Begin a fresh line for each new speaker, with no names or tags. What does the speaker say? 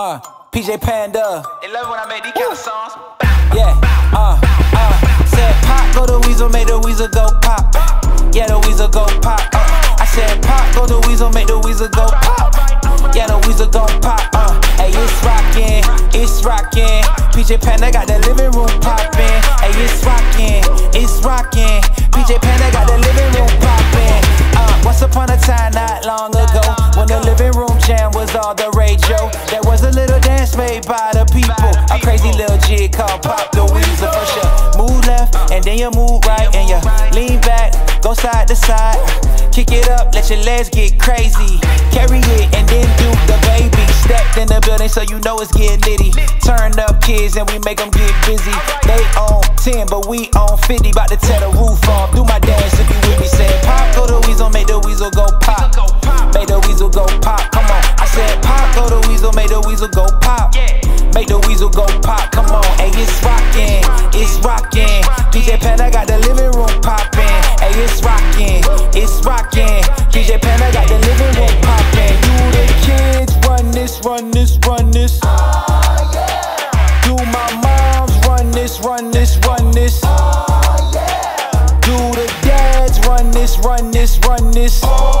Uh, PJ Panda.
They love when I make these kind of songs.
Yeah, uh, uh. Said pop, go to Weasel, make the Weasel go pop. Yeah, the Weasel go pop. Uh. I said pop, go to Weasel, make the Weasel go pop. Yeah, the Weasel go pop. Uh. Hey, it's rockin', it's rockin'. PJ Panda got the living room poppin'. Hey, it's rockin', it's rockin'. PJ Panda got the living room poppin'. Uh, once upon a time, not long ago, the living room jam was all the rage, yo. There was a little dance made by the people. A crazy little jig called Pop the Weasel for sure. Move left, and then you move right, and you lean back, go side to side. Kick it up, let your legs get crazy. Carry it, and then do the baby. Stepped in the building, so you know it's getting litty. Turn up kids, and we make them get busy. They on 10, but we on 50. About to tear the roof off. Do my dance if you with me. Say pop, go to Weasel, make the Weasel go pop. Make the Weasel go pop. Come on. I said pop, go to Weasel, make the Weasel go pop. Make the Weasel go pop. Come on. Hey, it's rockin', it's rockin'. PJ Panda got the living room poppin'. Hey, it's rockin', it's rockin'. PJ Panda got the living room poppin'. You the kids run this, run this, run this. Oh, yeah. Do my moms run this, run this, run this. Oh, yeah. Do the dads run this, run this, run this. Oh,